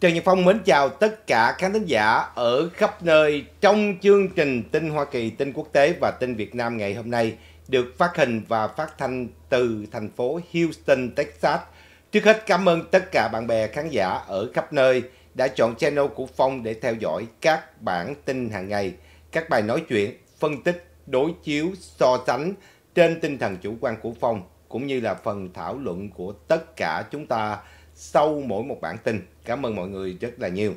Trần Nhật Phong mến chào tất cả khán thính giả ở khắp nơi trong chương trình tin Hoa Kỳ, tin quốc tế và tin Việt Nam ngày hôm nay được phát hình và phát thanh từ thành phố Houston, Texas. Trước hết cảm ơn tất cả bạn bè khán giả ở khắp nơi đã chọn channel của Phong để theo dõi các bản tin hàng ngày, các bài nói chuyện, phân tích, đối chiếu, so sánh trên tinh thần chủ quan của Phong cũng như là phần thảo luận của tất cả chúng ta sau mỗi một bản tin. Cảm ơn mọi người rất là nhiều.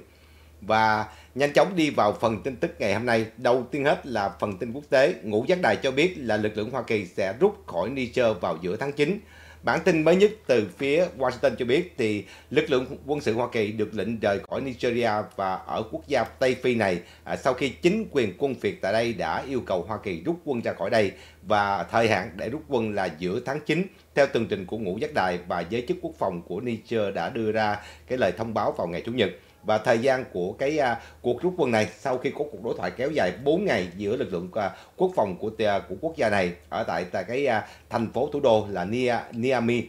Và nhanh chóng đi vào phần tin tức ngày hôm nay. Đầu tiên hết là phần tin quốc tế. Ngũ giác đài cho biết là lực lượng Hoa Kỳ sẽ rút khỏi Niger vào giữa tháng 9. Bản tin mới nhất từ phía Washington cho biết thì lực lượng quân sự Hoa Kỳ được lệnh rời khỏi Nigeria và ở quốc gia Tây Phi này à, sau khi chính quyền quân Việt tại đây đã yêu cầu Hoa Kỳ rút quân ra khỏi đây. Và thời hạn để rút quân là giữa tháng 9 theo tường trình của ngũ giác đài và giới chức quốc phòng của Niger đã đưa ra cái lời thông báo vào ngày Chủ nhật và thời gian của cái à, uh, cuộc rút quân này sau khi có cuộc đối thoại kéo dài 4 ngày giữa lực lượng uh, quốc phòng của uh, của quốc gia này ở tại tại cái uh, thành phố thủ đô là Niamey.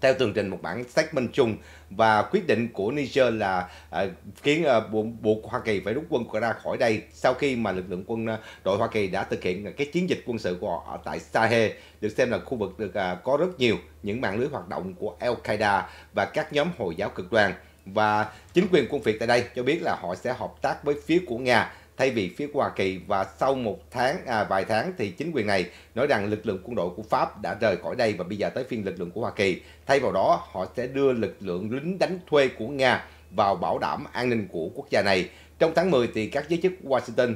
Theo tường trình một bản statement chung và quyết định của Niger là uh, khiến uh, buộc, buộc Hoa Kỳ phải rút quân ra khỏi đây sau khi mà lực lượng quân uh, đội Hoa Kỳ đã thực hiện cái chiến dịch quân sự của họ ở tại Sahel được xem là khu vực được uh, có rất nhiều những mạng lưới hoạt động của Al Qaeda và các nhóm hồi giáo cực đoan và chính quyền quân Việt tại đây cho biết là họ sẽ hợp tác với phía của Nga. Thay vì phía của Hoa Kỳ và sau một tháng à, vài tháng thì chính quyền này nói rằng lực lượng quân đội của Pháp đã rời khỏi đây và bây giờ tới phiên lực lượng của Hoa Kỳ. Thay vào đó họ sẽ đưa lực lượng lính đánh thuê của Nga vào bảo đảm an ninh của quốc gia này. Trong tháng 10 thì các giới chức Washington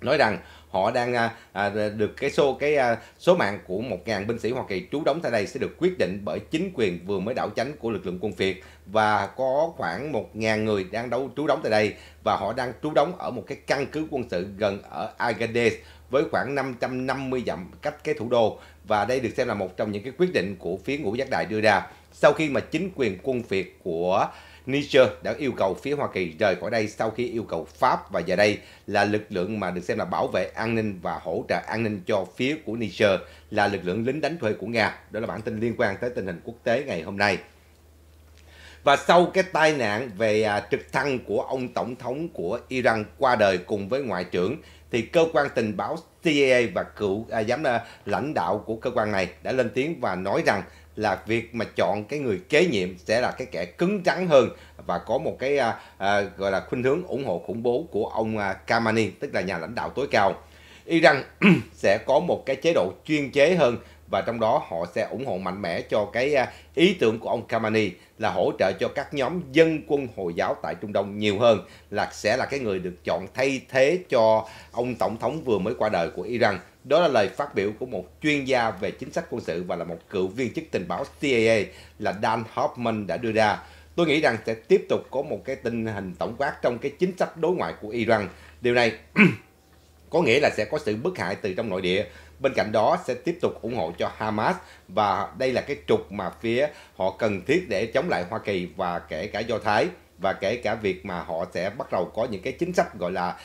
nói rằng họ đang à, à được cái số cái à, số mạng của 1.000 binh sĩ Hoa Kỳ trú đóng tại đây sẽ được quyết định bởi chính quyền vừa mới đảo chánh của lực lượng quân Việt. Và có khoảng 1.000 người đang đấu trú đóng tại đây và họ đang trú đóng ở một cái căn cứ quân sự gần ở Agadez với khoảng 550 dặm cách cái thủ đô. Và đây được xem là một trong những cái quyết định của phía ngũ giác đại đưa ra. Sau khi mà chính quyền quân Việt của Niger đã yêu cầu phía Hoa Kỳ rời khỏi đây sau khi yêu cầu Pháp và giờ đây là lực lượng mà được xem là bảo vệ an ninh và hỗ trợ an ninh cho phía của Niger là lực lượng lính đánh thuê của Nga. Đó là bản tin liên quan tới tình hình quốc tế ngày hôm nay. Và sau cái tai nạn về à, trực thăng của ông tổng thống của Iran qua đời cùng với ngoại trưởng thì cơ quan tình báo CIA và cựu à, giám à, lãnh đạo của cơ quan này đã lên tiếng và nói rằng là việc mà chọn cái người kế nhiệm sẽ là cái kẻ cứng rắn hơn và có một cái à, à, gọi là khuynh hướng ủng hộ khủng bố của ông à, Kamani tức là nhà lãnh đạo tối cao. Iran sẽ có một cái chế độ chuyên chế hơn và trong đó họ sẽ ủng hộ mạnh mẽ cho cái à, ý tưởng của ông Kamani là hỗ trợ cho các nhóm dân quân Hồi giáo tại Trung Đông nhiều hơn là sẽ là cái người được chọn thay thế cho ông tổng thống vừa mới qua đời của Iran. Đó là lời phát biểu của một chuyên gia về chính sách quân sự và là một cựu viên chức tình báo CIA là Dan Hoffman đã đưa ra. Tôi nghĩ rằng sẽ tiếp tục có một cái tình hình tổng quát trong cái chính sách đối ngoại của Iran. Điều này có nghĩa là sẽ có sự bức hại từ trong nội địa Bên cạnh đó, sẽ tiếp tục ủng hộ cho Hamas và đây là cái trục mà phía họ cần thiết để chống lại Hoa Kỳ và kể cả Do Thái và kể cả việc mà họ sẽ bắt đầu có những cái chính sách gọi là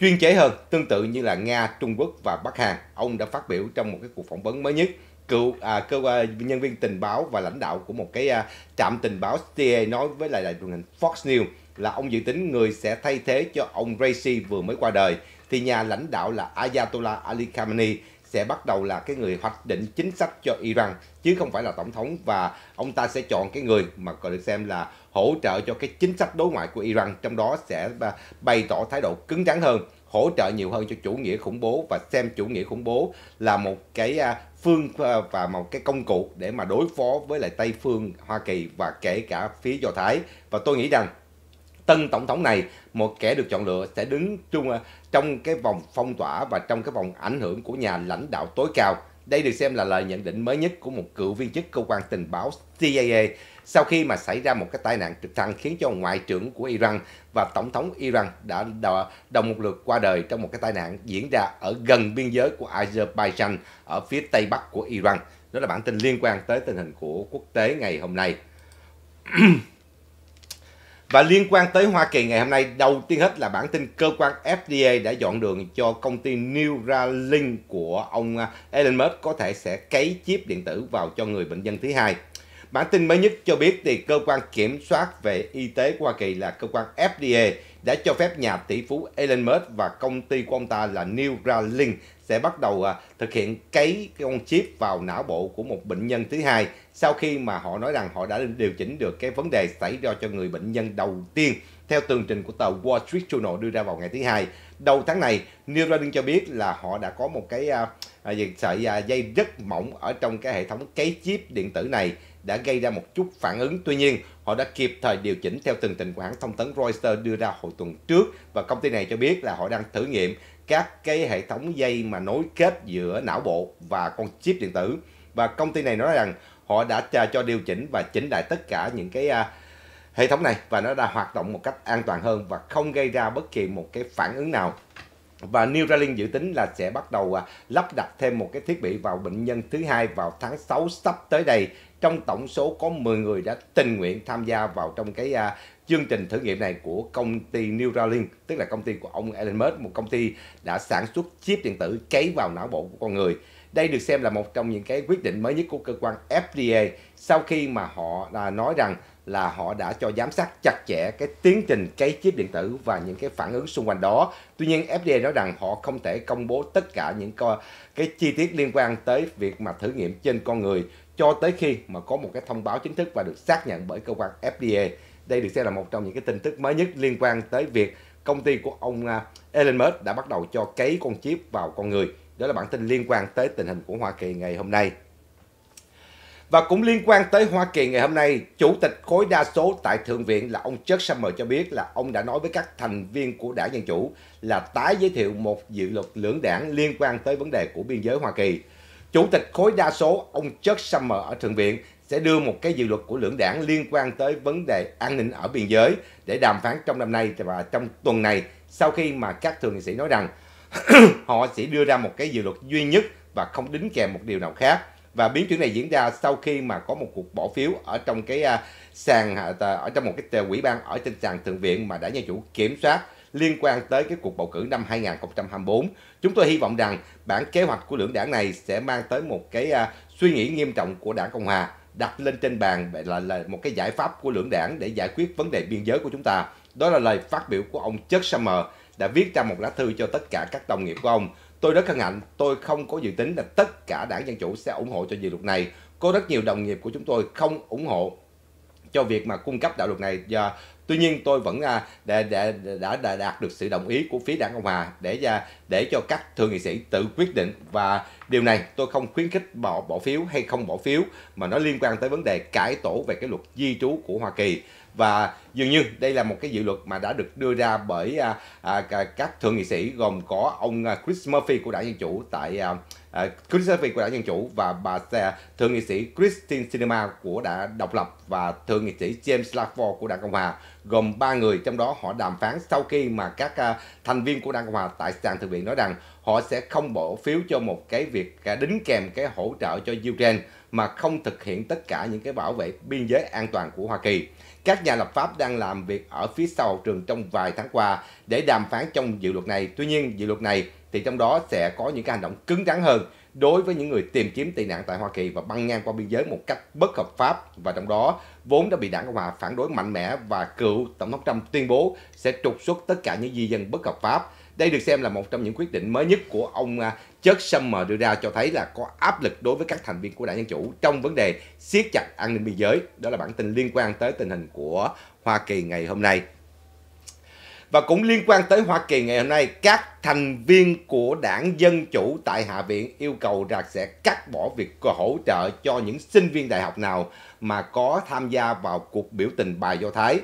chuyên chế hơn tương tự như là Nga, Trung Quốc và Bắc Hàn. Ông đã phát biểu trong một cái cuộc phỏng vấn mới nhất. Cựu à, cơ quan nhân viên tình báo và lãnh đạo của một cái à, trạm tình báo CIA nói với lại đài truyền hình Fox News là ông dự tính người sẽ thay thế cho ông Raisi vừa mới qua đời. Thì nhà lãnh đạo là Ayatollah Ali Khamenei sẽ bắt đầu là cái người hoạch định chính sách cho Iran chứ không phải là tổng thống. Và ông ta sẽ chọn cái người mà còn được xem là hỗ trợ cho cái chính sách đối ngoại của Iran, trong đó sẽ bày tỏ thái độ cứng rắn hơn, hỗ trợ nhiều hơn cho chủ nghĩa khủng bố và xem chủ nghĩa khủng bố là một cái à, phương à, và một cái công cụ để mà đối phó với lại Tây phương, Hoa Kỳ và kể cả phía Do Thái và tôi nghĩ rằng tân tổng thống này, một kẻ được chọn lựa sẽ đứng chung à, trong cái vòng phong tỏa và trong cái vòng ảnh hưởng của nhà lãnh đạo tối cao. Đây được xem là lời nhận định mới nhất của một cựu viên chức cơ quan tình báo CIA sau khi mà xảy ra một cái tai nạn trực thăng khiến cho ngoại trưởng của Iran và tổng thống Iran đã đồng một lượt qua đời trong một cái tai nạn diễn ra ở gần biên giới của Azerbaijan ở phía tây bắc của Iran. Đó là bản tin liên quan tới tình hình của quốc tế ngày hôm nay. Và liên quan tới Hoa Kỳ ngày hôm nay, đầu tiên hết là bản tin cơ quan FDA đã dọn đường cho công ty Neuralink của ông à, Elon Musk có thể sẽ cấy chip điện tử vào cho người bệnh nhân thứ hai. Bản tin mới nhất cho biết thì cơ quan kiểm soát về y tế của Hoa Kỳ là cơ quan FDA đã cho phép nhà tỷ phú Elon Musk và công ty của ông ta là Neuralink sẽ bắt đầu à, thực hiện cấy cái con chip vào não bộ của một bệnh nhân thứ hai sau khi mà họ nói rằng họ đã điều chỉnh được cái vấn đề xảy ra cho người bệnh nhân đầu tiên theo tường trình của tờ Wall Street Journal đưa ra vào ngày thứ hai. Đầu tháng này, Neuralink cho biết là họ đã có một cái uh, sợi uh, dây rất mỏng ở trong cái hệ thống cấy chip điện tử này đã gây ra một chút phản ứng. Tuy nhiên, họ đã kịp thời điều chỉnh theo từng tình của hãng thông tấn Reuters đưa ra hồi tuần trước và công ty này cho biết là họ đang thử nghiệm các cái hệ thống dây mà nối kết giữa não bộ và con chip điện tử. Và công ty này nói rằng họ đã cho điều chỉnh và chỉnh lại tất cả những cái uh, hệ thống này và nó đã hoạt động một cách an toàn hơn và không gây ra bất kỳ một cái phản ứng nào và Neuralink dự tính là sẽ bắt đầu à, lắp đặt thêm một cái thiết bị vào bệnh nhân thứ hai vào tháng 6 sắp tới đây. Trong tổng số có 10 người đã tình nguyện tham gia vào trong cái uh, chương trình thử nghiệm này của công ty Neuralink, tức là công ty của ông Elon Musk, một công ty đã sản xuất chip điện tử cấy vào não bộ của con người. Đây được xem là một trong những cái quyết định mới nhất của cơ quan FDA sau khi mà họ đã nói rằng là họ đã cho giám sát chặt chẽ cái tiến trình cấy chip điện tử và những cái phản ứng xung quanh đó. Tuy nhiên FDA nói rằng họ không thể công bố tất cả những cái chi tiết liên quan tới việc mà thử nghiệm trên con người cho tới khi mà có một cái thông báo chính thức và được xác nhận bởi cơ quan FDA. Đây được xem là một trong những cái tin tức mới nhất liên quan tới việc công ty của ông à, Elon Musk đã bắt đầu cho cấy con chip vào con người. Đó là bản tin liên quan tới tình hình của Hoa Kỳ ngày hôm nay. Và cũng liên quan tới Hoa Kỳ ngày hôm nay, Chủ tịch khối đa số tại Thượng viện là ông Chuck Schumer cho biết là ông đã nói với các thành viên của đảng Dân Chủ là tái giới thiệu một dự luật lưỡng đảng liên quan tới vấn đề của biên giới Hoa Kỳ. Chủ tịch khối đa số ông Chuck Schumer ở Thượng viện sẽ đưa một cái dự luật của lưỡng đảng liên quan tới vấn đề an ninh ở biên giới để đàm phán trong năm nay và trong tuần này sau khi mà các thượng nghị sĩ nói rằng họ sẽ đưa ra một cái dự luật duy nhất và không đính kèm một điều nào khác và biến chuyển này diễn ra sau khi mà có một cuộc bỏ phiếu ở trong cái uh, sàn uh, ở trong một cái quỹ ban ở trên sàn thượng viện mà đã nhà chủ kiểm soát liên quan tới cái cuộc bầu cử năm 2024. Chúng tôi hy vọng rằng bản kế hoạch của lưỡng đảng này sẽ mang tới một cái uh, suy nghĩ nghiêm trọng của đảng Cộng hòa đặt lên trên bàn là, là một cái giải pháp của lưỡng đảng để giải quyết vấn đề biên giới của chúng ta. Đó là lời phát biểu của ông Chuck Schumer đã viết ra một lá thư cho tất cả các đồng nghiệp của ông. Tôi rất hân hạnh, tôi không có dự tính là tất cả đảng Dân Chủ sẽ ủng hộ cho dự luật này. Có rất nhiều đồng nghiệp của chúng tôi không ủng hộ cho việc mà cung cấp đạo luật này. Và tuy nhiên tôi vẫn à, đã, đã, đã, đã đạt được sự đồng ý của phía đảng cộng hòa để à, để cho các thượng nghị sĩ tự quyết định. Và điều này tôi không khuyến khích bỏ bỏ phiếu hay không bỏ phiếu mà nó liên quan tới vấn đề cải tổ về cái luật di trú của hoa kỳ và dường như đây là một cái dự luật mà đã được đưa ra bởi à, à, các thượng nghị sĩ gồm có ông à, Chris Murphy của đảng Dân Chủ tại à, à, Chris Murphy của đảng Dân Chủ và bà à, thượng nghị sĩ Christine Sinema của đảng độc lập và thượng nghị sĩ James Lafford của đảng Cộng hòa gồm ba người trong đó họ đàm phán sau khi mà các à, thành viên của đảng Cộng hòa tại sàn thượng viện nói rằng họ sẽ không bỏ phiếu cho một cái việc à, đính kèm cái hỗ trợ cho Ukraine mà không thực hiện tất cả những cái bảo vệ biên giới an toàn của Hoa Kỳ. Các nhà lập pháp đang làm việc ở phía sau trường trong vài tháng qua để đàm phán trong dự luật này. Tuy nhiên, dự luật này thì trong đó sẽ có những cái hành động cứng rắn hơn đối với những người tìm kiếm tị nạn tại Hoa Kỳ và băng ngang qua biên giới một cách bất hợp pháp và trong đó vốn đã bị đảng Cộng hòa phản đối mạnh mẽ và cựu tổng thống Trump tuyên bố sẽ trục xuất tất cả những di dân bất hợp pháp. Đây được xem là một trong những quyết định mới nhất của ông à, chất Summer đưa ra cho thấy là có áp lực đối với các thành viên của đảng Dân Chủ trong vấn đề siết chặt an ninh biên giới. Đó là bản tin liên quan tới tình hình của Hoa Kỳ ngày hôm nay. Và cũng liên quan tới Hoa Kỳ ngày hôm nay, các thành viên của đảng Dân Chủ tại Hạ viện yêu cầu rằng sẽ cắt bỏ việc hỗ trợ cho những sinh viên đại học nào mà có tham gia vào cuộc biểu tình bài Do Thái.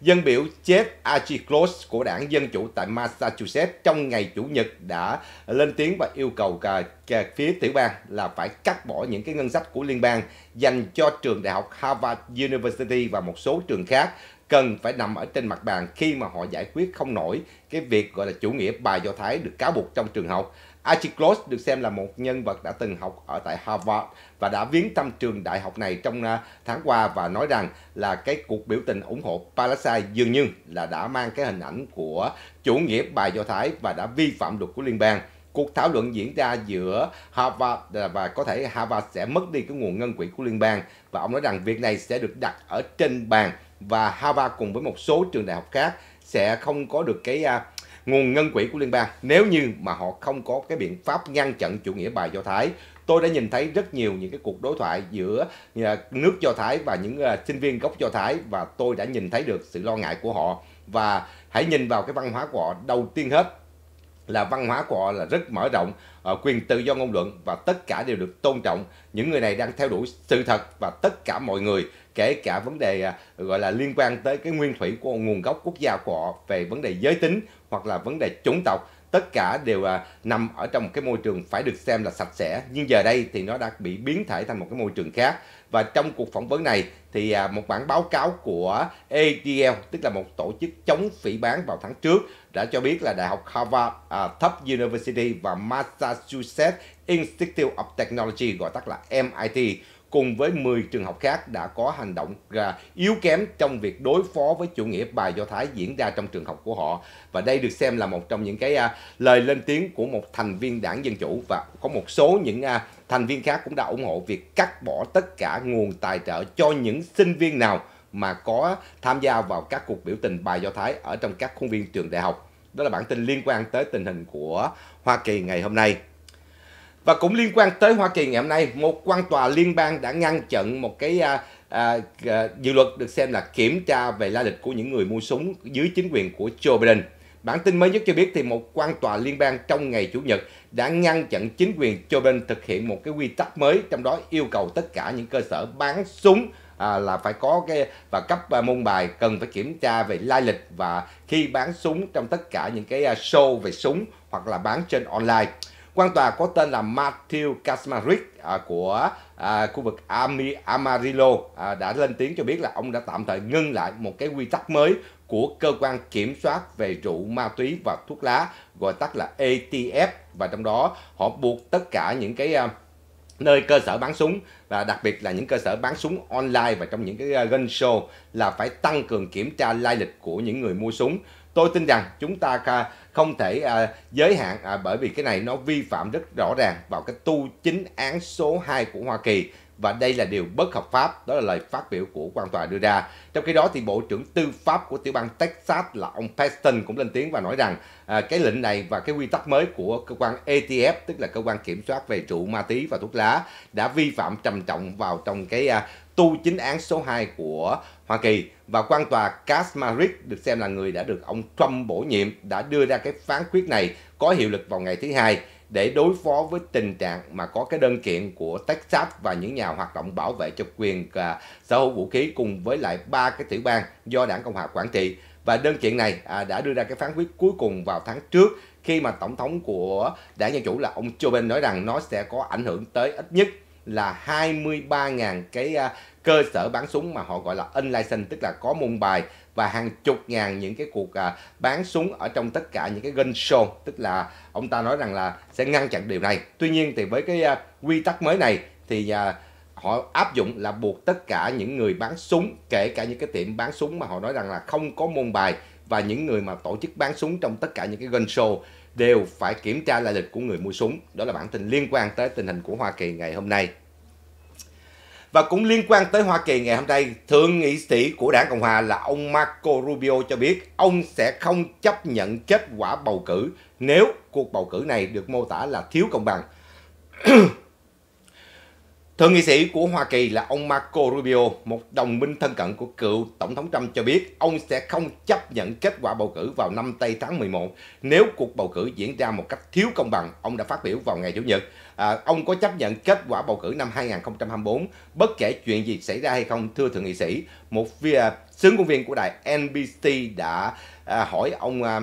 Dân biểu Jeff Archiclos của đảng Dân Chủ tại Massachusetts trong ngày Chủ nhật đã lên tiếng và yêu cầu cả, cả phía tiểu bang là phải cắt bỏ những cái ngân sách của liên bang dành cho trường đại học Harvard University và một số trường khác cần phải nằm ở trên mặt bàn khi mà họ giải quyết không nổi cái việc gọi là chủ nghĩa bài Do Thái được cáo buộc trong trường học. Archie Close được xem là một nhân vật đã từng học ở tại Harvard và đã viếng thăm trường đại học này trong à, tháng qua và nói rằng là cái cuộc biểu tình ủng hộ Palestine dường như là đã mang cái hình ảnh của chủ nghĩa bài Do Thái và đã vi phạm luật của liên bang. cuộc thảo luận diễn ra giữa Harvard à, và có thể Harvard sẽ mất đi cái nguồn ngân quỹ của liên bang và ông nói rằng việc này sẽ được đặt ở trên bàn và Harvard cùng với một số trường đại học khác sẽ không có được cái uh, nguồn ngân quỹ của liên bang nếu như mà họ không có cái biện pháp ngăn chặn chủ nghĩa bài Do Thái. Tôi đã nhìn thấy rất nhiều những cái cuộc đối thoại giữa à, nước Do Thái và những à, sinh viên gốc Do Thái và tôi đã nhìn thấy được sự lo ngại của họ và hãy nhìn vào cái văn hóa của họ đầu tiên hết là văn hóa của họ là rất mở rộng, à, quyền tự do ngôn luận và tất cả đều được tôn trọng. Những người này đang theo đuổi sự thật và tất cả mọi người, kể cả vấn đề gọi là liên quan tới cái nguyên thủy của nguồn gốc quốc gia của họ về vấn đề giới tính hoặc là vấn đề chủng tộc tất cả đều à, nằm ở trong một cái môi trường phải được xem là sạch sẽ. Nhưng giờ đây thì nó đã bị biến thể thành một cái môi trường khác. Và trong cuộc phỏng vấn này thì à, một bản báo cáo của ADL tức là một tổ chức chống phỉ bán vào tháng trước đã cho biết là Đại học Harvard, à, Tufts University và Massachusetts Institute of Technology gọi tắt là MIT cùng với 10 trường học khác đã có hành động yếu kém trong việc đối phó với chủ nghĩa bài Do Thái diễn ra trong trường học của họ. Và đây được xem là một trong những cái uh, lời lên tiếng của một thành viên đảng Dân Chủ và có một số những uh, thành viên khác cũng đã ủng hộ việc cắt bỏ tất cả nguồn tài trợ cho những sinh viên nào mà có tham gia vào các cuộc biểu tình bài Do Thái ở trong các khuôn viên trường đại học. Đó là bản tin liên quan tới tình hình của Hoa Kỳ ngày hôm nay. Và cũng liên quan tới Hoa Kỳ ngày hôm nay, một quan tòa liên bang đã ngăn chặn một cái à, à, à dự luật được xem là kiểm tra về la lịch của những người mua súng dưới chính quyền của Joe Biden. Bản tin mới nhất cho biết thì một quan tòa liên bang trong ngày Chủ nhật đã ngăn chặn chính quyền Joe Biden thực hiện một cái quy tắc mới, trong đó yêu cầu tất cả những cơ sở bán súng à, là phải có cái và cấp à, môn bài cần phải kiểm tra về lai lịch và khi bán súng trong tất cả những cái à, show về súng hoặc là bán trên online quan tòa có tên là Matthew Kaczmarek à, của à, khu vực Ami, Amarillo à, đã lên tiếng cho biết là ông đã tạm thời ngưng lại một cái quy tắc mới của cơ quan kiểm soát về rượu, ma túy và thuốc lá gọi tắt là ATF và trong đó họ buộc tất cả những cái à, nơi cơ sở bán súng và đặc biệt là những cơ sở bán súng online và trong những cái à, gun show là phải tăng cường kiểm tra lai lịch của những người mua súng. Tôi tin rằng chúng ta không thể à, giới hạn à, bởi vì cái này nó vi phạm rất rõ ràng vào cái tu chính án số 2 của Hoa Kỳ. Và đây là điều bất hợp pháp đó là lời phát biểu của quan tòa đưa ra. Trong khi đó thì bộ trưởng tư pháp của tiểu bang Texas là ông Paxton cũng lên tiếng và nói rằng à, cái lệnh này và cái quy tắc mới của cơ quan ATF tức là cơ quan kiểm soát về rượu ma túy và thuốc lá đã vi phạm trầm trọng vào trong cái à, tu chính án số 2 của Hoa Kỳ và quan tòa Kasmarik được xem là người đã được ông Trump bổ nhiệm đã đưa ra cái phán quyết này có hiệu lực vào ngày thứ hai để đối phó với tình trạng mà có cái đơn kiện của Texas và những nhà hoạt động bảo vệ cho quyền à, sở hữu vũ khí cùng với lại ba cái tiểu bang do đảng Cộng hòa quản trị. Và đơn kiện này à, đã đưa ra cái phán quyết cuối cùng vào tháng trước khi mà tổng thống của đảng Dân Chủ là ông Joe Biden nói rằng nó sẽ có ảnh hưởng tới ít nhất là 23.000 cái uh, cơ sở bán súng mà họ gọi là unlicensed tức là có môn bài và hàng chục ngàn những cái cuộc à, uh, bán súng ở trong tất cả những cái gun show tức là ông ta nói rằng là sẽ ngăn chặn điều này. Tuy nhiên thì với cái uh, quy tắc mới này thì uh, họ áp dụng là buộc tất cả những người bán súng kể cả những cái tiệm bán súng mà họ nói rằng là không có môn bài và những người mà tổ chức bán súng trong tất cả những cái gun show đều phải kiểm tra lai lịch của người mua súng. Đó là bản tin liên quan tới tình hình của Hoa Kỳ ngày hôm nay. Và cũng liên quan tới Hoa Kỳ ngày hôm nay, Thượng nghị sĩ của đảng Cộng Hòa là ông Marco Rubio cho biết ông sẽ không chấp nhận kết quả bầu cử nếu cuộc bầu cử này được mô tả là thiếu công bằng. Thượng nghị sĩ của Hoa Kỳ là ông Marco Rubio, một đồng minh thân cận của cựu Tổng thống Trump cho biết ông sẽ không chấp nhận kết quả bầu cử vào năm Tây tháng 11 nếu cuộc bầu cử diễn ra một cách thiếu công bằng. Ông đã phát biểu vào ngày Chủ nhật. À, ông có chấp nhận kết quả bầu cử năm 2024 bất kể chuyện gì xảy ra hay không, thưa Thượng nghị sĩ. Một viên, xướng à, công viên của đài NBC đã à, hỏi ông à,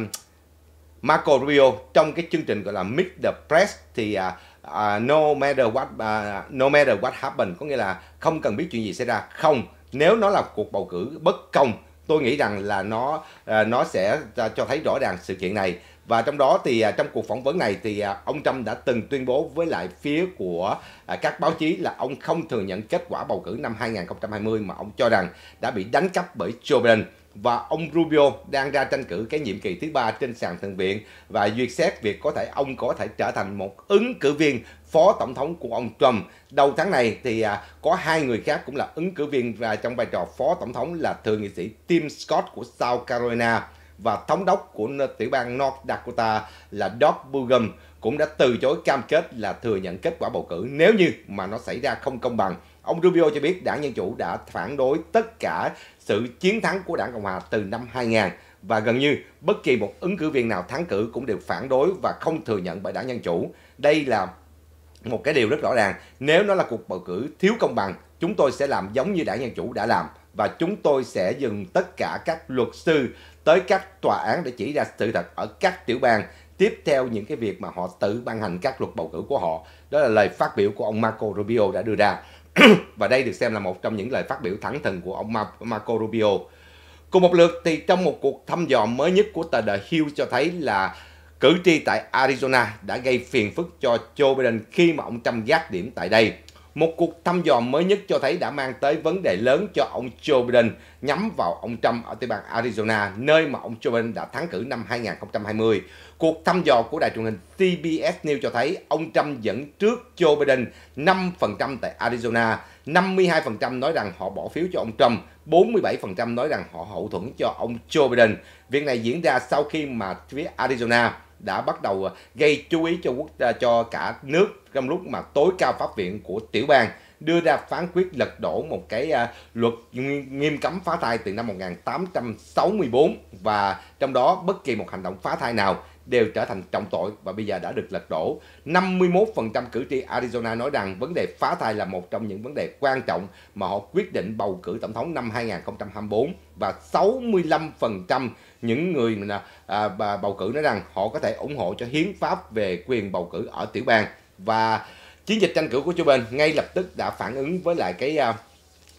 Marco Rubio trong cái chương trình gọi là Meet the Press thì à, uh, no matter what uh, no matter what happen có nghĩa là không cần biết chuyện gì xảy ra. Không nếu nó là cuộc bầu cử bất công tôi nghĩ rằng là nó uh, nó sẽ cho thấy rõ ràng sự kiện này. Và trong đó thì uh, trong cuộc phỏng vấn này thì uh, ông Trump đã từng tuyên bố với lại phía của uh, các báo chí là ông không thừa nhận kết quả bầu cử năm 2020 mà ông cho rằng đã bị đánh cắp bởi Joe Biden và ông Rubio đang ra tranh cử cái nhiệm kỳ thứ ba trên sàn thượng viện và duyệt xét việc có thể ông có thể trở thành một ứng cử viên phó tổng thống của ông Trump. Đầu tháng này thì à, có hai người khác cũng là ứng cử viên và trong vai trò phó tổng thống là thượng nghị sĩ Tim Scott của South Carolina và thống đốc của tiểu bang North Dakota là Doug Burgum cũng đã từ chối cam kết là thừa nhận kết quả bầu cử nếu như mà nó xảy ra không công bằng. Ông Rubio cho biết đảng Dân Chủ đã phản đối tất cả sự chiến thắng của đảng Cộng Hòa từ năm 2000 và gần như bất kỳ một ứng cử viên nào thắng cử cũng đều phản đối và không thừa nhận bởi đảng Dân Chủ. Đây là một cái điều rất rõ ràng. Nếu nó là cuộc bầu cử thiếu công bằng, chúng tôi sẽ làm giống như đảng Dân Chủ đã làm và chúng tôi sẽ dừng tất cả các luật sư tới các tòa án để chỉ ra sự thật ở các tiểu bang tiếp theo những cái việc mà họ tự ban hành các luật bầu cử của họ. Đó là lời phát biểu của ông Marco Rubio đã đưa ra. và đây được xem là một trong những lời phát biểu thẳng thừng của ông Marco Rubio. Cùng một lượt thì trong một cuộc thăm dò mới nhất của tờ The Hill cho thấy là cử tri tại Arizona đã gây phiền phức cho Joe Biden khi mà ông Trump gác điểm tại đây. Một cuộc thăm dò mới nhất cho thấy đã mang tới vấn đề lớn cho ông Joe Biden nhắm vào ông Trump ở tiểu bang Arizona, nơi mà ông Joe Biden đã thắng cử năm 2020. Cuộc thăm dò của đài truyền hình CBS News cho thấy ông Trump dẫn trước Joe Biden 5% tại Arizona, 52% nói rằng họ bỏ phiếu cho ông Trump, 47% nói rằng họ hậu thuẫn cho ông Joe Biden. Việc này diễn ra sau khi mà phía Arizona đã bắt đầu à, gây chú ý cho quốc à, cho cả nước trong lúc mà tối cao pháp viện của tiểu bang đưa ra phán quyết lật đổ một cái uh, luật nghiêm cấm phá thai từ năm 1864 và trong đó bất kỳ một hành động phá thai nào đều trở thành trọng tội và bây giờ đã được lật đổ. 51% cử tri Arizona nói rằng vấn đề phá thai là một trong những vấn đề quan trọng mà họ quyết định bầu cử tổng thống năm 2024 và 65% những người mà à, bầu cử nói rằng họ có thể ủng hộ cho hiến pháp về quyền bầu cử ở tiểu bang và chiến dịch tranh cử của Joe Biden ngay lập tức đã phản ứng với lại cái à,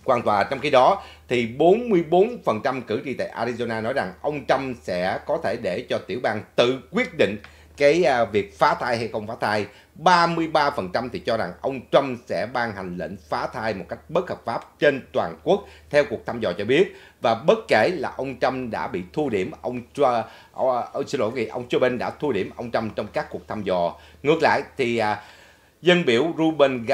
quan tòa. Trong khi đó thì 44% cử tri tại Arizona nói rằng ông Trump sẽ có thể để cho tiểu bang tự quyết định cái à, việc phá thai hay không phá thai. 33% thì cho rằng ông Trump sẽ ban hành lệnh phá thai một cách bất hợp pháp trên toàn quốc theo cuộc thăm dò cho biết. Và bất kể là ông Trump đã bị thua điểm ông Trump, ờ, ờ, xin lỗi ông Joe Biden đã thua điểm ông Trump trong các cuộc thăm dò. Ngược lại thì à, Dân biểu Ruben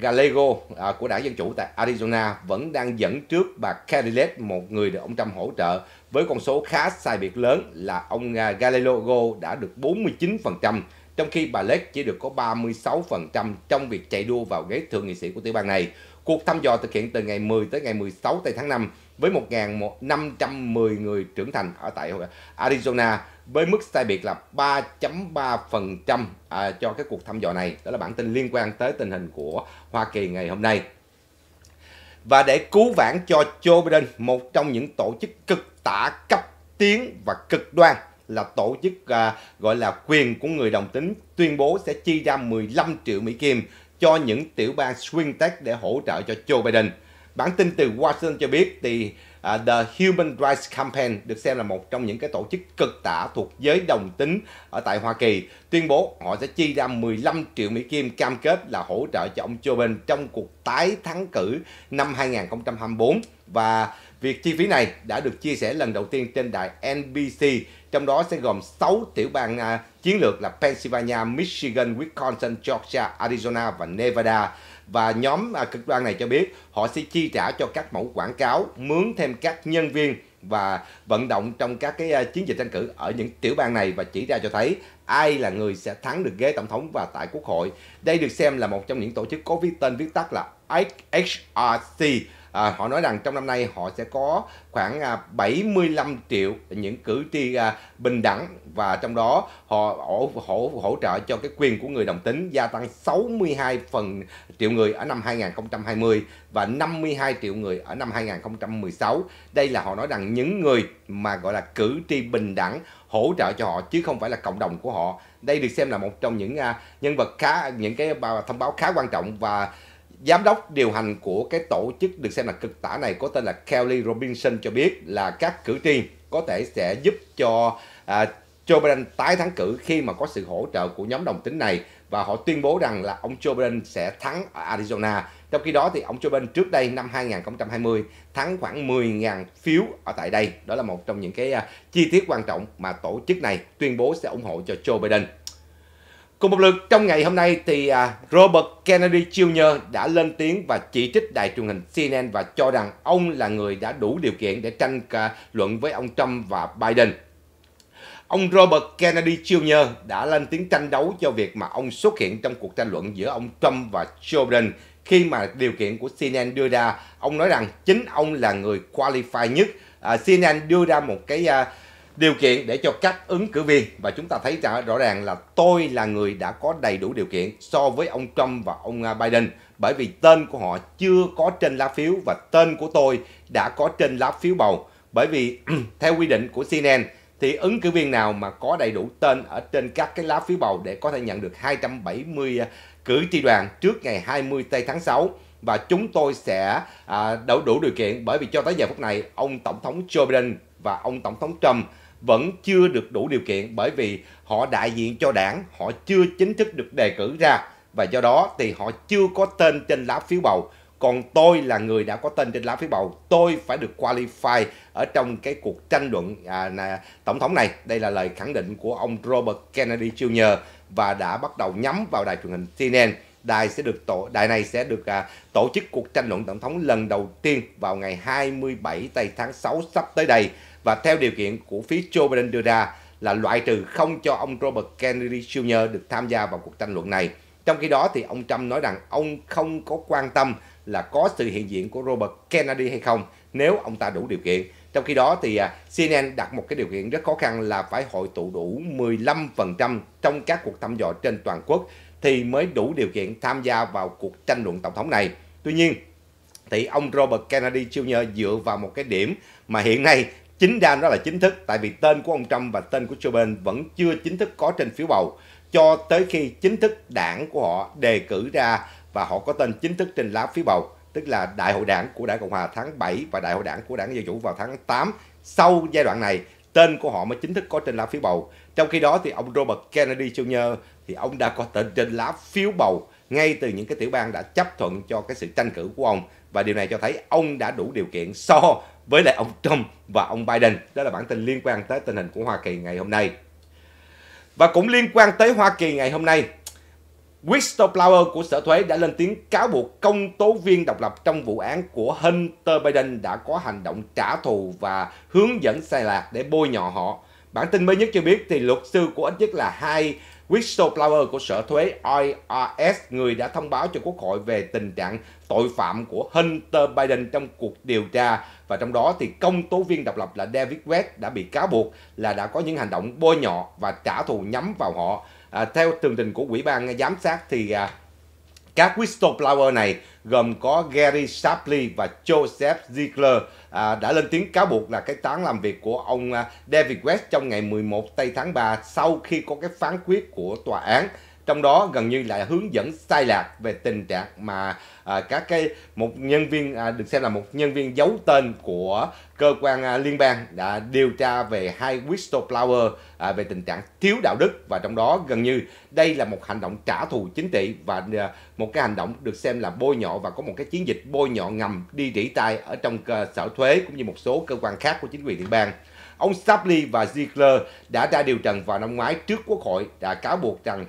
Gallego à, của đảng Dân Chủ tại Arizona vẫn đang dẫn trước bà Cadillac, một người được ông Trump hỗ trợ, với con số khá sai biệt lớn là ông à, Gallego đã được 49%, trong khi bà Lake chỉ được có 36% trong việc chạy đua vào ghế thượng nghị sĩ của tiểu bang này. Cuộc thăm dò thực hiện từ ngày 10 tới ngày 16 tây tháng 5 với 1.510 người trưởng thành ở tại Arizona với mức sai biệt là 3.3% à, cho cái cuộc thăm dò này. Đó là bản tin liên quan tới tình hình của Hoa Kỳ ngày hôm nay. Và để cứu vãn cho Joe Biden, một trong những tổ chức cực tả cấp tiến và cực đoan là tổ chức à, gọi là quyền của người đồng tính tuyên bố sẽ chi ra 15 triệu Mỹ Kim cho những tiểu bang swing state để hỗ trợ cho Joe Biden. Bản tin từ Washington cho biết thì à, The Human Rights Campaign được xem là một trong những cái tổ chức cực tả thuộc giới đồng tính ở tại Hoa Kỳ tuyên bố họ sẽ chi ra 15 triệu Mỹ Kim cam kết là hỗ trợ cho ông Joe Biden trong cuộc tái thắng cử năm 2024 và việc chi phí này đã được chia sẻ lần đầu tiên trên đài NBC trong đó sẽ gồm 6 tiểu bang uh, chiến lược là Pennsylvania, Michigan, Wisconsin, Georgia, Arizona và Nevada và nhóm à, cực đoan này cho biết họ sẽ chi trả cho các mẫu quảng cáo, mướn thêm các nhân viên và vận động trong các cái à, chiến dịch tranh cử ở những tiểu bang này và chỉ ra cho thấy ai là người sẽ thắng được ghế tổng thống và tại quốc hội. Đây được xem là một trong những tổ chức có viết tên viết tắt là HRC À, họ nói rằng trong năm nay họ sẽ có khoảng à, 75 triệu những cử tri à, bình đẳng và trong đó họ hỗ, hỗ, hỗ trợ cho cái quyền của người đồng tính gia tăng 62 phần triệu người ở năm 2020 và 52 triệu người ở năm 2016. Đây là họ nói rằng những người mà gọi là cử tri bình đẳng hỗ trợ cho họ chứ không phải là cộng đồng của họ. Đây được xem là một trong những à, nhân vật khá những cái thông báo khá quan trọng và Giám đốc điều hành của cái tổ chức được xem là cực tả này có tên là Kelly Robinson cho biết là các cử tri có thể sẽ giúp cho à, Joe Biden tái thắng cử khi mà có sự hỗ trợ của nhóm đồng tính này và họ tuyên bố rằng là ông Joe Biden sẽ thắng ở Arizona Trong khi đó thì ông Joe Biden trước đây năm 2020 thắng khoảng 10.000 phiếu ở tại đây. Đó là một trong những cái à, chi tiết quan trọng mà tổ chức này tuyên bố sẽ ủng hộ cho Joe Biden. Cùng một lượt trong ngày hôm nay thì à, Robert Kennedy Jr. đã lên tiếng và chỉ trích đài truyền hình CNN và cho rằng ông là người đã đủ điều kiện để tranh luận với ông Trump và Biden. Ông Robert Kennedy Jr. đã lên tiếng tranh đấu cho việc mà ông xuất hiện trong cuộc tranh luận giữa ông Trump và Joe Biden khi mà điều kiện của CNN đưa ra. Ông nói rằng chính ông là người qualify nhất. À, CNN đưa ra một cái à, điều kiện để cho các ứng cử viên và chúng ta thấy rõ ràng là tôi là người đã có đầy đủ điều kiện so với ông Trump và ông à, Biden. Bởi vì tên của họ chưa có trên lá phiếu và tên của tôi đã có trên lá phiếu bầu. Bởi vì theo quy định của CNN thì ứng cử viên nào mà có đầy đủ tên ở trên các cái lá phiếu bầu để có thể nhận được 270 à, cử tri đoàn trước ngày 20 tây tháng 6 và chúng tôi sẽ à, đủ đủ điều kiện bởi vì cho tới giờ phút này ông tổng thống Joe Biden và ông tổng thống Trump vẫn chưa được đủ điều kiện bởi vì họ đại diện cho đảng, họ chưa chính thức được đề cử ra và do đó thì họ chưa có tên trên lá phiếu bầu. Còn tôi là người đã có tên trên lá phiếu bầu, tôi phải được qualify ở trong cái cuộc tranh luận à, là, tổng thống này. Đây là lời khẳng định của ông Robert Kennedy Jr. và đã bắt đầu nhắm vào đài truyền hình CNN. Đài sẽ được tổ đài này sẽ được à, tổ chức cuộc tranh luận tổng thống lần đầu tiên vào ngày 27 tây tháng 6 sắp tới đây và theo điều kiện của phía Joe Biden đưa ra là loại trừ không cho ông Robert Kennedy Jr. được tham gia vào cuộc tranh luận này. Trong khi đó thì ông Trump nói rằng ông không có quan tâm là có sự hiện diện của Robert Kennedy hay không nếu ông ta đủ điều kiện. Trong khi đó thì à, CNN đặt một cái điều kiện rất khó khăn là phải hội tụ đủ 15% trong các cuộc thăm dò trên toàn quốc thì mới đủ điều kiện tham gia vào cuộc tranh luận tổng thống này. Tuy nhiên, thì ông Robert Kennedy Jr. dựa vào một cái điểm mà hiện nay chính đang đó là chính thức tại vì tên của ông Trump và tên của Joe Biden vẫn chưa chính thức có trên phiếu bầu cho tới khi chính thức đảng của họ đề cử ra và họ có tên chính thức trên lá phiếu bầu tức là đại hội đảng của đảng Cộng hòa tháng 7 và đại hội đảng của đảng Dân chủ vào tháng 8 sau giai đoạn này tên của họ mới chính thức có trên lá phiếu bầu trong khi đó thì ông Robert Kennedy Jr. thì ông đã có tên trên lá phiếu bầu ngay từ những cái tiểu bang đã chấp thuận cho cái sự tranh cử của ông và điều này cho thấy ông đã đủ điều kiện so với lại ông Trump và ông Biden. Đó là bản tin liên quan tới tình hình của Hoa Kỳ ngày hôm nay. Và cũng liên quan tới Hoa Kỳ ngày hôm nay, Whistleblower của Sở Thuế đã lên tiếng cáo buộc công tố viên độc lập trong vụ án của Hunter Biden đã có hành động trả thù và hướng dẫn sai lạc để bôi nhọ họ. Bản tin mới nhất cho biết thì luật sư của ít nhất là hai whistleblower của Sở Thuế IRS, người đã thông báo cho Quốc hội về tình trạng tội phạm của Hunter Biden trong cuộc điều tra và trong đó thì công tố viên độc lập là David West đã bị cáo buộc là đã có những hành động bôi nhọ và trả thù nhắm vào họ. À, theo tường trình của Ủy ban giám sát thì à, các whistleblower này gồm có Gary Shapley và Joseph Ziegler à, đã lên tiếng cáo buộc là cái tán làm việc của ông à, David West trong ngày 11 tây tháng 3 sau khi có cái phán quyết của tòa án trong đó gần như là hướng dẫn sai lạc về tình trạng mà à, các cái một nhân viên à, được xem là một nhân viên giấu tên của cơ quan à, liên bang đã điều tra về hai whistleblower à, về tình trạng thiếu đạo đức và trong đó gần như đây là một hành động trả thù chính trị và à, một cái hành động được xem là bôi nhọ và có một cái chiến dịch bôi nhọ ngầm đi rỉ tai ở trong cơ sở thuế cũng như một số cơ quan khác của chính quyền liên bang. Ông Stapley và Ziegler đã ra điều trần vào năm ngoái trước Quốc hội đã cáo buộc rằng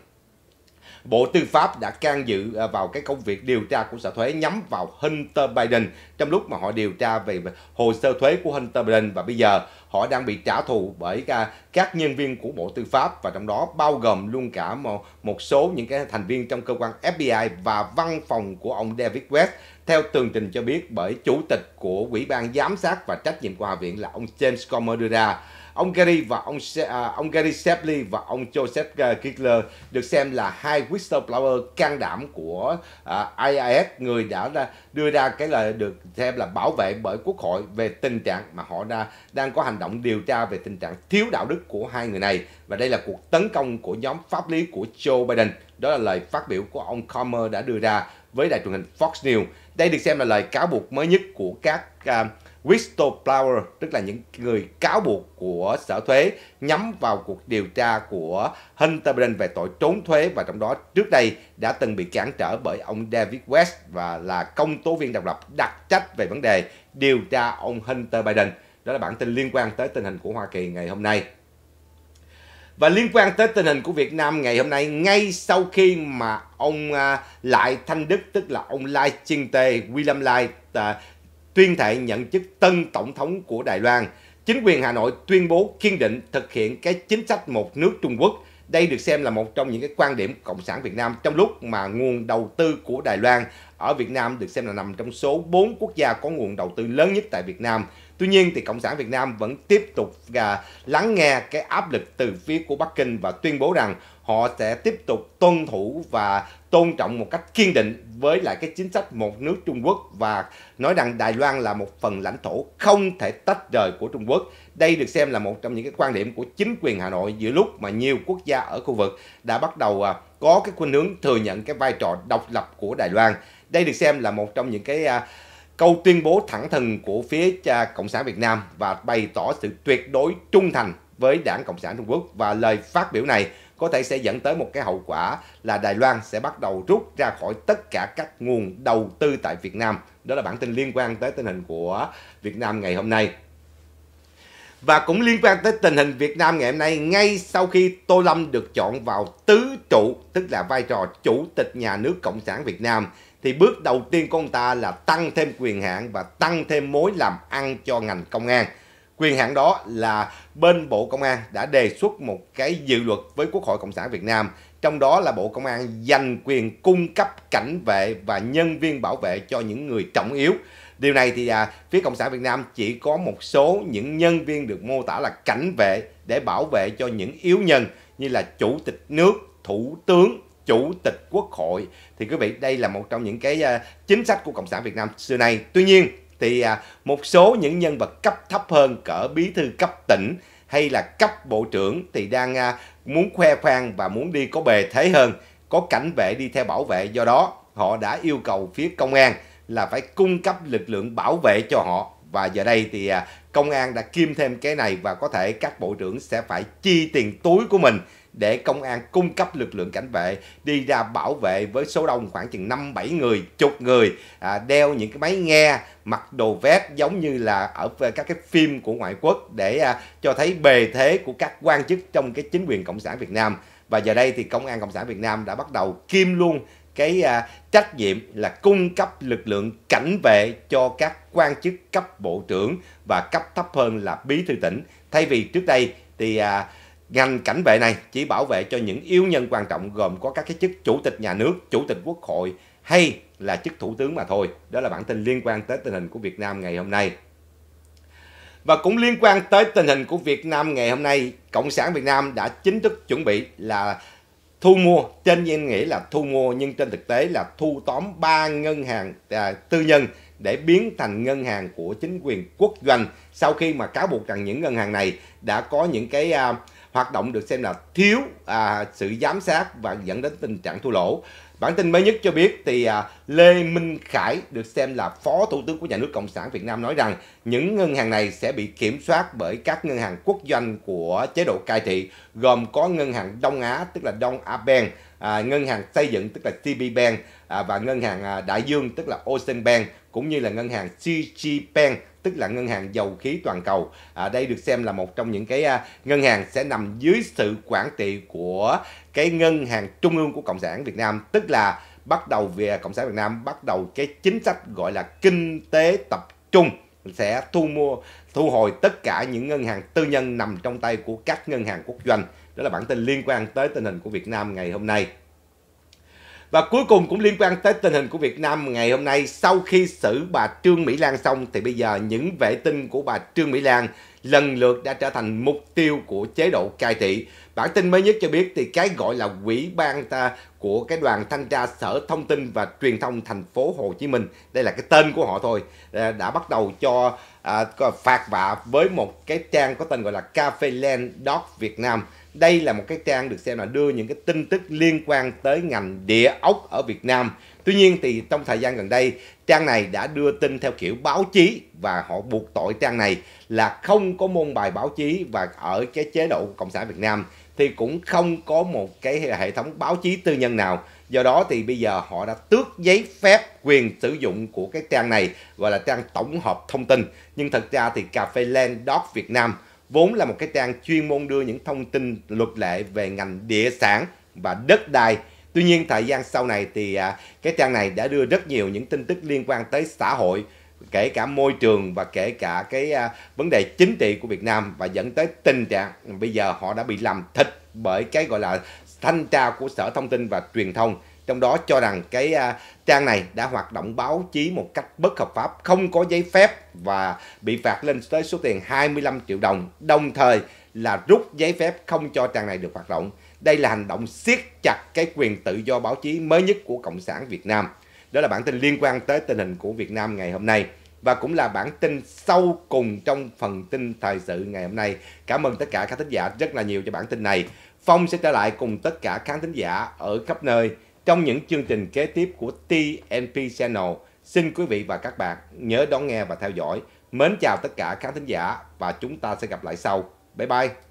Bộ Tư pháp đã can dự à, vào cái công việc điều tra của Sở Thuế nhắm vào Hunter Biden. Trong lúc mà họ điều tra về hồ sơ thuế của Hunter Biden và bây giờ họ đang bị trả thù bởi à, các nhân viên của Bộ Tư pháp và trong đó bao gồm luôn cả một, một số những cái thành viên trong cơ quan FBI và văn phòng của ông David West. Theo tường trình cho biết bởi chủ tịch của Ủy ban Giám sát và Trách nhiệm của Hạ viện là ông James Comer đưa ra Ông Gary và ông à, ông Gary Shapley và ông Joseph à, Kittler được xem là hai whistleblower can đảm của à, IIS người đã đưa ra cái lời được xem là bảo vệ bởi quốc hội về tình trạng mà họ đã đang có hành động điều tra về tình trạng thiếu đạo đức của hai người này và đây là cuộc tấn công của nhóm pháp lý của Joe Biden. Đó là lời phát biểu của ông Comer đã đưa ra với đài truyền hình Fox News. Đây được xem là lời cáo buộc mới nhất của các uh, whistleblower tức là những người cáo buộc của sở thuế nhắm vào cuộc điều tra của Hunter Biden về tội trốn thuế và trong đó trước đây đã từng bị cản trở bởi ông David West và là công tố viên độc lập đặc trách về vấn đề điều tra ông Hunter Biden. Đó là bản tin liên quan tới tình hình của Hoa Kỳ ngày hôm nay. Và liên quan tới tình hình của Việt Nam ngày hôm nay, ngay sau khi mà ông à, Lại Thanh Đức, tức là ông Lai Chinh Tê, William Lai, à, tuyên thệ nhận chức tân tổng thống của Đài Loan, chính quyền Hà Nội tuyên bố kiên định thực hiện cái chính sách một nước Trung Quốc. Đây được xem là một trong những cái quan điểm Cộng sản Việt Nam trong lúc mà nguồn đầu tư của Đài Loan ở Việt Nam được xem là nằm trong số 4 quốc gia có nguồn đầu tư lớn nhất tại Việt Nam. Tuy nhiên thì Cộng sản Việt Nam vẫn tiếp tục à, lắng nghe cái áp lực từ phía của Bắc Kinh và tuyên bố rằng họ sẽ tiếp tục tuân thủ và tôn trọng một cách kiên định với lại cái chính sách một nước Trung Quốc và nói rằng Đài Loan là một phần lãnh thổ không thể tách rời của Trung Quốc. Đây được xem là một trong những cái quan điểm của chính quyền Hà Nội giữa lúc mà nhiều quốc gia ở khu vực đã bắt đầu à, có cái khuynh hướng thừa nhận cái vai trò độc lập của Đài Loan. Đây được xem là một trong những cái à, câu tuyên bố thẳng thừng của phía Cộng sản Việt Nam và bày tỏ sự tuyệt đối trung thành với đảng Cộng sản Trung Quốc và lời phát biểu này có thể sẽ dẫn tới một cái hậu quả là Đài Loan sẽ bắt đầu rút ra khỏi tất cả các nguồn đầu tư tại Việt Nam. Đó là bản tin liên quan tới tình hình của Việt Nam ngày hôm nay. Và cũng liên quan tới tình hình Việt Nam ngày hôm nay, ngay sau khi Tô Lâm được chọn vào tứ trụ, tức là vai trò chủ tịch nhà nước Cộng sản Việt Nam, thì bước đầu tiên của ông ta là tăng thêm quyền hạn và tăng thêm mối làm ăn cho ngành công an. Quyền hạn đó là bên Bộ Công an đã đề xuất một cái dự luật với Quốc hội Cộng sản Việt Nam, trong đó là Bộ Công an dành quyền cung cấp cảnh vệ và nhân viên bảo vệ cho những người trọng yếu. Điều này thì à, phía Cộng sản Việt Nam chỉ có một số những nhân viên được mô tả là cảnh vệ để bảo vệ cho những yếu nhân như là chủ tịch nước, thủ tướng, chủ tịch quốc hội. Thì quý vị đây là một trong những cái à, chính sách của Cộng sản Việt Nam xưa nay. Tuy nhiên thì à, một số những nhân vật cấp thấp hơn cỡ bí thư cấp tỉnh hay là cấp bộ trưởng thì đang à, muốn khoe khoang và muốn đi có bề thế hơn, có cảnh vệ đi theo bảo vệ. Do đó họ đã yêu cầu phía công an là phải cung cấp lực lượng bảo vệ cho họ. Và giờ đây thì à, công an đã kim thêm cái này và có thể các bộ trưởng sẽ phải chi tiền túi của mình để công an cung cấp lực lượng cảnh vệ đi ra bảo vệ với số đông khoảng chừng 5 7 người, chục người à, đeo những cái máy nghe, mặc đồ vest giống như là ở các cái phim của ngoại quốc để à, cho thấy bề thế của các quan chức trong cái chính quyền cộng sản Việt Nam. Và giờ đây thì công an cộng sản Việt Nam đã bắt đầu kim luôn cái à, trách nhiệm là cung cấp lực lượng cảnh vệ cho các quan chức cấp bộ trưởng và cấp thấp hơn là bí thư tỉnh. Thay vì trước đây thì à, ngành cảnh vệ này chỉ bảo vệ cho những yếu nhân quan trọng gồm có các cái chức chủ tịch nhà nước, chủ tịch quốc hội hay là chức thủ tướng mà thôi. Đó là bản tin liên quan tới tình hình của Việt Nam ngày hôm nay. Và cũng liên quan tới tình hình của Việt Nam ngày hôm nay, Cộng sản Việt Nam đã chính thức chuẩn bị là thu mua, trên danh nghĩa là thu mua nhưng trên thực tế là thu tóm ba ngân hàng à, tư nhân để biến thành ngân hàng của chính quyền quốc doanh sau khi mà cáo buộc rằng những ngân hàng này đã có những cái à, hoạt động được xem là thiếu à, sự giám sát và dẫn đến tình trạng thua lỗ. Bản tin mới nhất cho biết thì à, Lê Minh Khải được xem là Phó Thủ tướng của Nhà nước Cộng sản Việt Nam nói rằng những ngân hàng này sẽ bị kiểm soát bởi các ngân hàng quốc doanh của chế độ cai trị gồm có ngân hàng Đông Á tức là Đông Á Bank, à, ngân hàng xây dựng tức là TB Bank à, và ngân hàng à, Đại Dương tức là Ocean Bank cũng như là ngân hàng CG Bank tức là ngân hàng dầu khí toàn cầu. À, đây được xem là một trong những cái à, ngân hàng sẽ nằm dưới sự quản trị của cái ngân hàng trung ương của Cộng sản Việt Nam, tức là bắt đầu về Cộng sản Việt Nam bắt đầu cái chính sách gọi là kinh tế tập trung sẽ thu mua thu hồi tất cả những ngân hàng tư nhân nằm trong tay của các ngân hàng quốc doanh. Đó là bản tin liên quan tới tình hình của Việt Nam ngày hôm nay. Và cuối cùng cũng liên quan tới tình hình của Việt Nam ngày hôm nay. Sau khi xử bà Trương Mỹ Lan xong thì bây giờ những vệ tinh của bà Trương Mỹ Lan lần lượt đã trở thành mục tiêu của chế độ cai trị. Bản tin mới nhất cho biết thì cái gọi là quỹ ban ta của cái đoàn thanh tra Sở Thông tin và Truyền thông thành phố Hồ Chí Minh, đây là cái tên của họ thôi, đã bắt đầu cho à, phạt vạ với một cái trang có tên gọi là Cafe Land Dog Việt Nam đây là một cái trang được xem là đưa những cái tin tức liên quan tới ngành địa ốc ở Việt Nam Tuy nhiên thì trong thời gian gần đây, trang này đã đưa tin theo kiểu báo chí và họ buộc tội trang này là không có môn bài báo chí và ở cái chế độ Cộng sản Việt Nam thì cũng không có một cái hệ thống báo chí tư nhân nào. Do đó thì bây giờ họ đã tước giấy phép quyền sử dụng của cái trang này gọi là trang tổng hợp thông tin. Nhưng thật ra thì Cà phê Land Việt Nam vốn là một cái trang chuyên môn đưa những thông tin luật lệ về ngành địa sản và đất đai. Tuy nhiên thời gian sau này thì à, cái trang này đã đưa rất nhiều những tin tức liên quan tới xã hội, kể cả môi trường và kể cả cái à, vấn đề chính trị của Việt Nam và dẫn tới tình trạng bây giờ họ đã bị làm thịt bởi cái gọi là thanh tra của Sở Thông tin và Truyền thông trong đó cho rằng cái à, trang này đã hoạt động báo chí một cách bất hợp pháp, không có giấy phép và bị phạt lên tới số tiền 25 triệu đồng, đồng thời là rút giấy phép không cho trang này được hoạt động. Đây là hành động siết chặt cái quyền tự do báo chí mới nhất của Cộng sản Việt Nam. Đó là bản tin liên quan tới tình hình của Việt Nam ngày hôm nay và cũng là bản tin sâu cùng trong phần tin thời sự ngày hôm nay. Cảm ơn tất cả các thính giả rất là nhiều cho bản tin này. Phong sẽ trở lại cùng tất cả khán thính giả ở khắp nơi trong những chương trình kế tiếp của TNP Channel. Xin quý vị và các bạn nhớ đón nghe và theo dõi. Mến chào tất cả khán thính giả và chúng ta sẽ gặp lại sau. Bye bye.